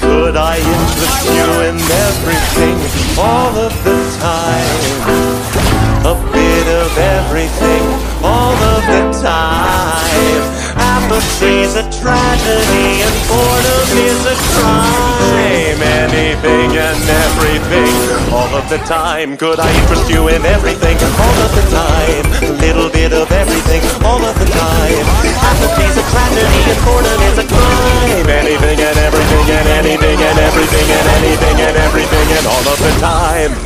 Could I interest you in everything all of the time? A bit of everything all of the time. Apathy's a tragedy and boredom is a crime. Anything and everything all of the time. Could I interest you in everything Anything and everything and all of the time.